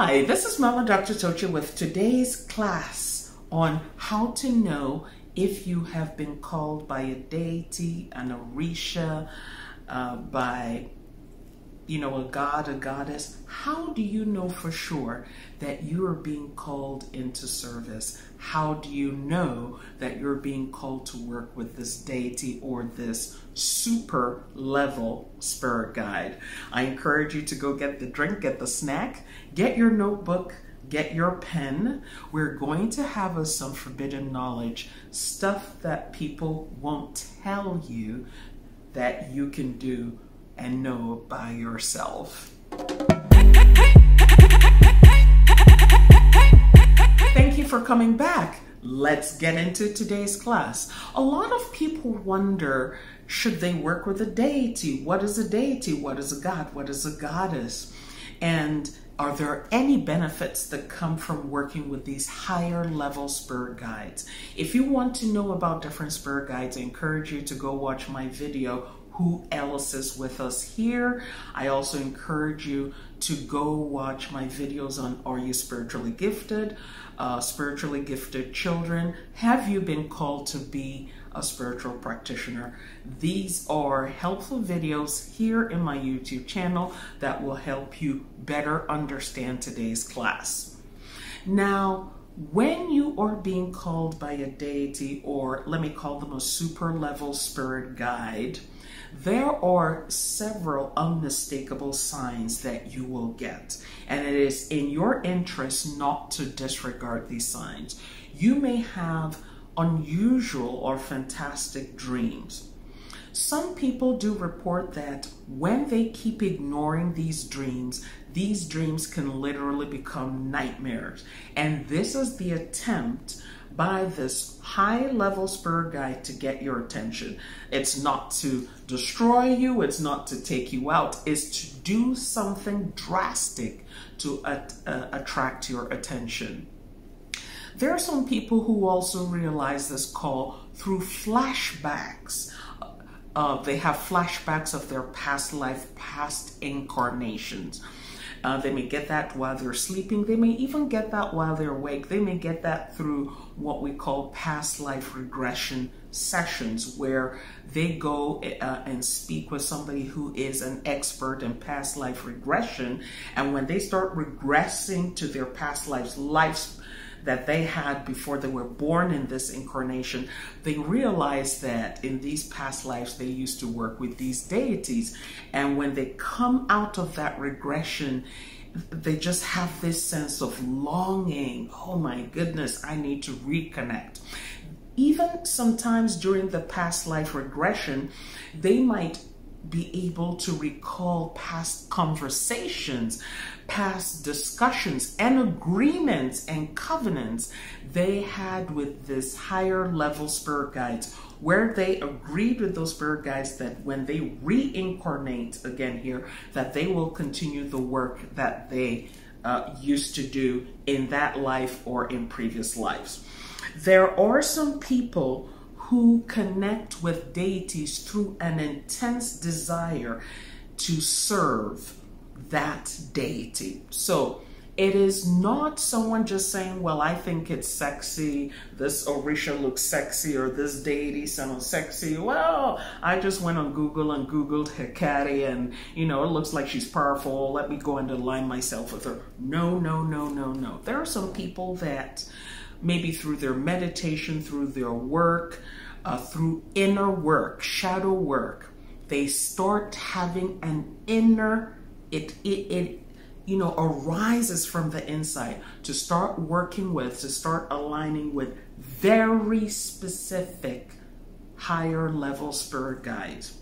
Hi, this is Mama Dr. Tochi with today's class on how to know if you have been called by a deity, an orisha, uh, by you know, a god, a goddess, how do you know for sure that you are being called into service? How do you know that you're being called to work with this deity or this super level spirit guide? I encourage you to go get the drink, get the snack, get your notebook, get your pen. We're going to have us some forbidden knowledge, stuff that people won't tell you that you can do and know by yourself. Thank you for coming back. Let's get into today's class. A lot of people wonder should they work with a deity? What is a deity? What is a god? What is a goddess? And are there any benefits that come from working with these higher level spirit guides? If you want to know about different spirit guides, I encourage you to go watch my video who else is with us here. I also encourage you to go watch my videos on Are You Spiritually Gifted? Uh, spiritually Gifted Children. Have you been called to be a spiritual practitioner? These are helpful videos here in my YouTube channel that will help you better understand today's class. Now, when you are being called by a deity, or let me call them a super level spirit guide, there are several unmistakable signs that you will get, and it is in your interest not to disregard these signs. You may have unusual or fantastic dreams. Some people do report that when they keep ignoring these dreams, these dreams can literally become nightmares. And this is the attempt by this high level spirit guide to get your attention. It's not to destroy you, it's not to take you out, it's to do something drastic to uh, attract your attention. There are some people who also realize this call through flashbacks. Uh, they have flashbacks of their past life, past incarnations. Uh, they may get that while they're sleeping. They may even get that while they're awake. They may get that through what we call past life regression sessions, where they go uh, and speak with somebody who is an expert in past life regression. And when they start regressing to their past lives, lives that they had before they were born in this incarnation, they realize that in these past lives they used to work with these deities. And when they come out of that regression, they just have this sense of longing. Oh my goodness, I need to reconnect. Even sometimes during the past life regression, they might be able to recall past conversations, past discussions, and agreements and covenants they had with this higher level spirit guides, where they agreed with those spirit guides that when they reincarnate again here, that they will continue the work that they uh, used to do in that life or in previous lives. There are some people who connect with deities through an intense desire to serve that deity. So it is not someone just saying, well, I think it's sexy, this Orisha looks sexy, or this deity sounds sexy. Well, I just went on Google and Googled Hecate, and, you know, it looks like she's powerful. Let me go and align myself with her. No, no, no, no, no. There are some people that maybe through their meditation, through their work, uh, through inner work, shadow work, they start having an inner, it, it, it, you know, arises from the inside to start working with, to start aligning with very specific higher level spirit guides.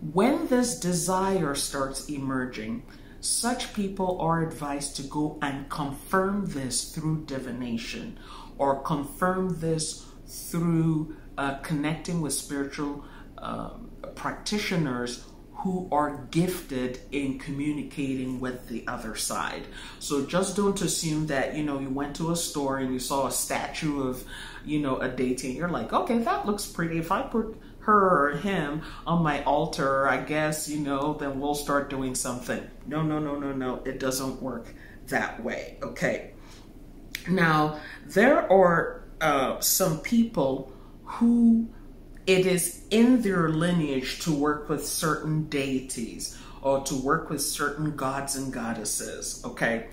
When this desire starts emerging, such people are advised to go and confirm this through divination or confirm this through uh, connecting with spiritual uh, practitioners who are gifted in communicating with the other side. So just don't assume that, you know, you went to a store and you saw a statue of, you know, a deity and you're like, okay, that looks pretty. If I put her or him on my altar, I guess, you know, then we'll start doing something. No, no, no, no, no. It doesn't work that way. Okay. Now, there are uh, some people who it is in their lineage to work with certain deities or to work with certain gods and goddesses, okay?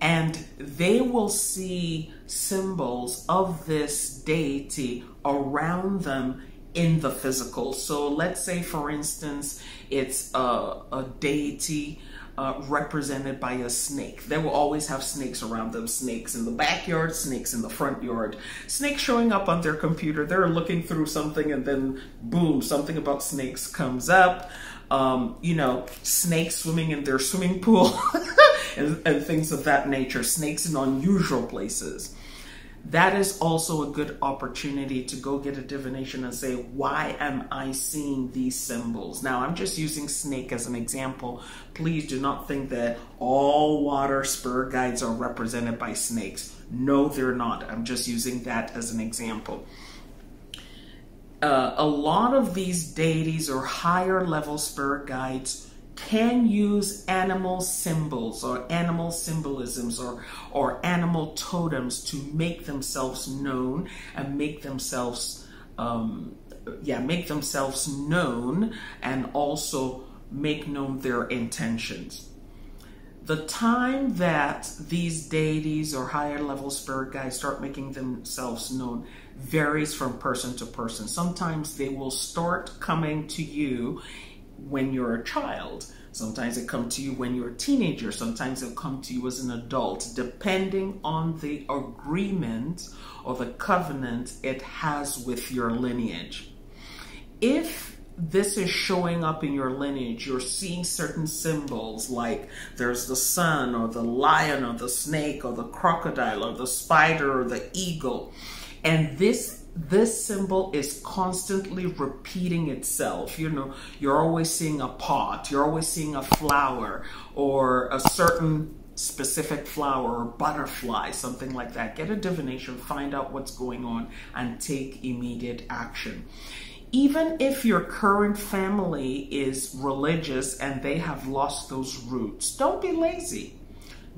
And they will see symbols of this deity around them in the physical. So let's say, for instance, it's a, a deity uh, represented by a snake. They will always have snakes around them. Snakes in the backyard, snakes in the front yard. Snakes showing up on their computer. They're looking through something and then boom, something about snakes comes up. Um, you know, snakes swimming in their swimming pool and, and things of that nature. Snakes in unusual places that is also a good opportunity to go get a divination and say, why am I seeing these symbols? Now, I'm just using snake as an example. Please do not think that all water spirit guides are represented by snakes. No, they're not. I'm just using that as an example. Uh, a lot of these deities or higher level spirit guides can use animal symbols or animal symbolisms or, or animal totems to make themselves known and make themselves, um, yeah, make themselves known and also make known their intentions. The time that these deities or higher level spirit guides start making themselves known varies from person to person. Sometimes they will start coming to you when you're a child. Sometimes it come to you when you're a teenager. Sometimes it'll come to you as an adult, depending on the agreement or the covenant it has with your lineage. If this is showing up in your lineage, you're seeing certain symbols like there's the sun or the lion or the snake or the crocodile or the spider or the eagle. And this this symbol is constantly repeating itself. You know, you're always seeing a pot, you're always seeing a flower or a certain specific flower or butterfly, something like that. Get a divination, find out what's going on, and take immediate action. Even if your current family is religious and they have lost those roots, don't be lazy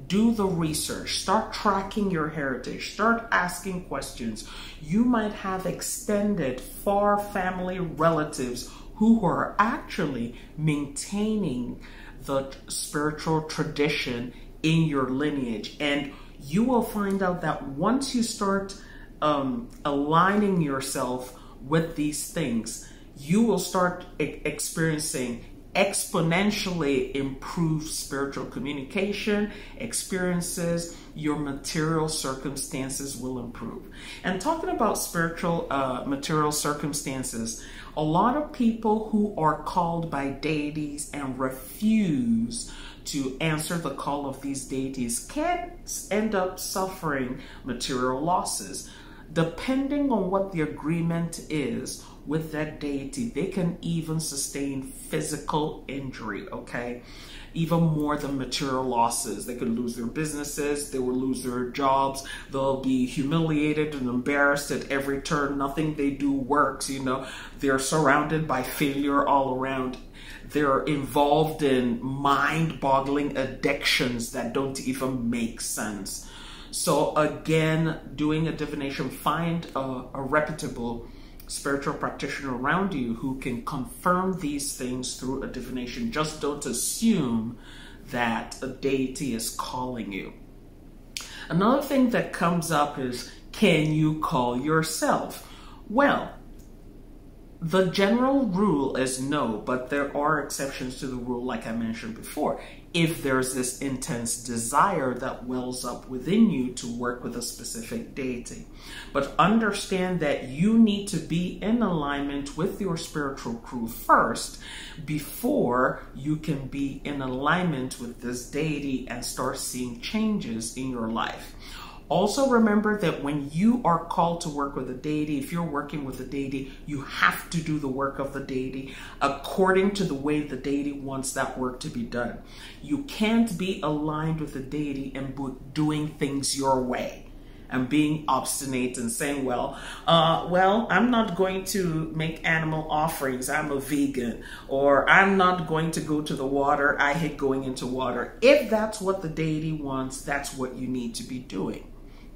do the research, start tracking your heritage, start asking questions. You might have extended far family relatives who are actually maintaining the spiritual tradition in your lineage. And you will find out that once you start um, aligning yourself with these things, you will start e- experiencing exponentially improve spiritual communication, experiences, your material circumstances will improve. And talking about spiritual uh, material circumstances, a lot of people who are called by deities and refuse to answer the call of these deities can end up suffering material losses. Depending on what the agreement is, with that deity, they can even sustain physical injury, okay? Even more than material losses. They could lose their businesses, they will lose their jobs, they'll be humiliated and embarrassed at every turn. Nothing they do works, you know. They're surrounded by failure all around. They're involved in mind boggling addictions that don't even make sense. So, again, doing a divination, find a, a reputable spiritual practitioner around you who can confirm these things through a divination. Just don't assume that a deity is calling you. Another thing that comes up is can you call yourself? Well, the general rule is no, but there are exceptions to the rule, like I mentioned before if there's this intense desire that wells up within you to work with a specific deity. But understand that you need to be in alignment with your spiritual crew first before you can be in alignment with this deity and start seeing changes in your life. Also, remember that when you are called to work with a deity, if you're working with a deity, you have to do the work of the deity according to the way the deity wants that work to be done. You can't be aligned with the deity and doing things your way. and being obstinate and saying, well, uh, well, I'm not going to make animal offerings. I'm a vegan. Or I'm not going to go to the water. I hate going into water. If that's what the deity wants, that's what you need to be doing.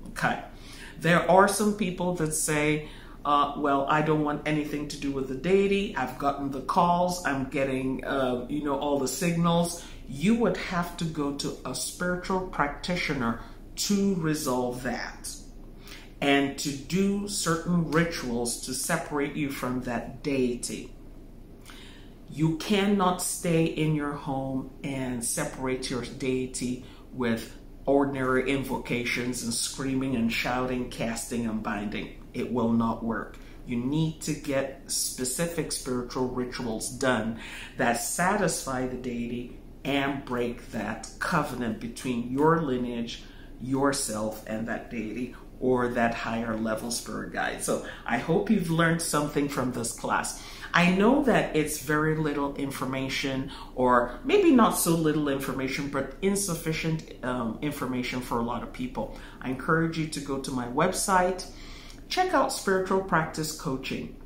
Okay. There are some people that say, uh, well, I don't want anything to do with the deity. I've gotten the calls. I'm getting, uh, you know, all the signals. You would have to go to a spiritual practitioner to resolve that and to do certain rituals to separate you from that deity. You cannot stay in your home and separate your deity with ordinary invocations and screaming and shouting, casting and binding. It will not work. You need to get specific spiritual rituals done that satisfy the deity and break that covenant between your lineage, yourself, and that deity or that higher level spirit guide. So I hope you've learned something from this class. I know that it's very little information, or maybe not so little information, but insufficient um, information for a lot of people. I encourage you to go to my website, check out Spiritual Practice Coaching.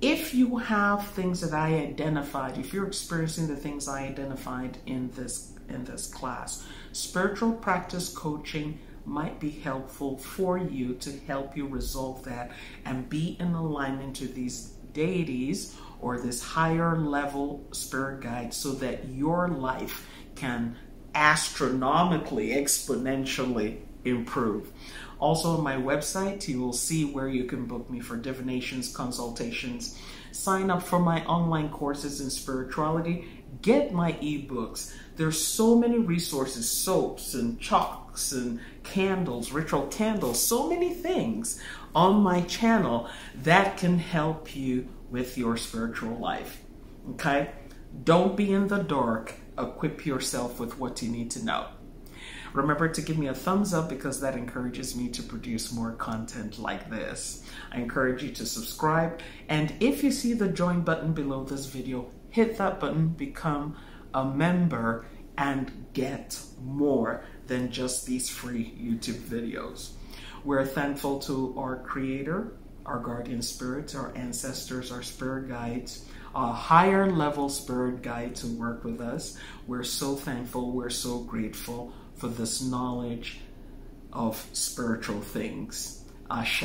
If you have things that I identified, if you're experiencing the things I identified in this in this class, spiritual practice coaching might be helpful for you to help you resolve that and be in alignment to these deities or this higher level spirit guide so that your life can astronomically, exponentially improve. Also, on my website, you will see where you can book me for divinations, consultations, sign up for my online courses in spirituality, get my ebooks. There's so many resources, soaps and chalks and candles, ritual candles, so many things on my channel that can help you with your spiritual life. Okay? Don't be in the dark. Equip yourself with what you need to know. Remember to give me a thumbs up because that encourages me to produce more content like this. I encourage you to subscribe. And if you see the join button below this video, hit that button, become a member, and get more than just these free YouTube videos. We're thankful to our Creator, our guardian spirits, our ancestors, our spirit guides, a higher level spirit guide to work with us. We're so thankful, we're so grateful for this knowledge of spiritual things. Ashe.